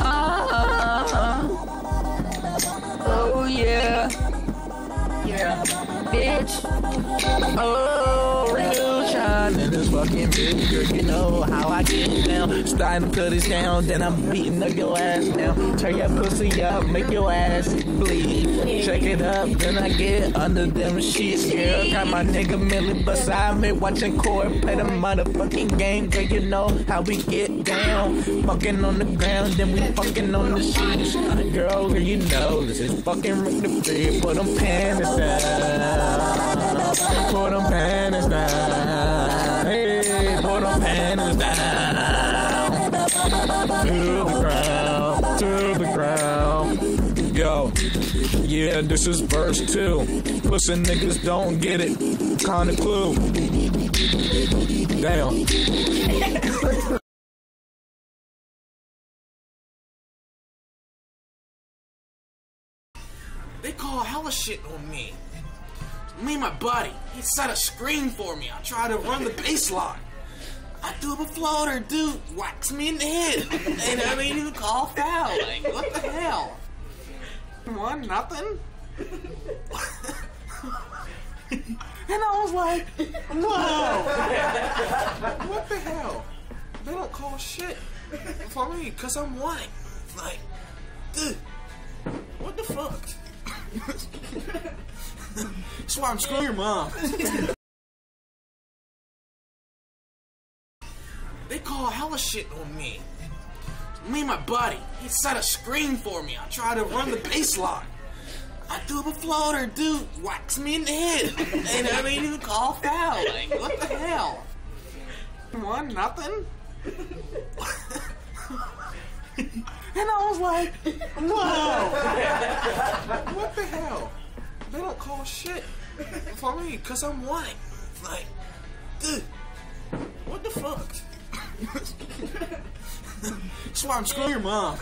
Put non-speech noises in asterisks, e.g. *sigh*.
Uh, oh yeah, yeah, bitch. Oh, in this fucking bitch, girl. You know how I get down. Starting to cut this down, then I'm beating up your ass now. Turn your pussy up, make your ass bleed. Check it up, then I get under them sheets, girl. Got my nigga Millie beside me, watching court play the motherfucking game, girl. You know how we get down. Fucking on the ground, then we fucking on the sheets. Girl, girl, you know this is fucking Rick the Free. Put them panties down. Put them panties To the ground, to the ground. Yo, yeah, this is verse two. Pussy niggas don't get it. Kinda clue. Damn. They call hella shit on me. Me and my buddy, he set a screen for me. I tried to run the baseline. I threw up a floater, dude whacks me in the head. And I didn't even call foul. Like, what the hell? One, nothing? and I was like, whoa! what the hell? They don't call shit for me because I'm white. Like, dude, what the fuck? *laughs* That's why I'm screwing your mom. They call hella shit on me. Me and my buddy, he set a screen for me. I tried to run the baseline. I threw up a floater, dude whacks me in the head. And I didn't even call foul. Like, what the hell? One, nothing? And I was like, whoa! what the hell? They don't call shit for me because I'm white. Like, dude? That's why I'm screwing your mom.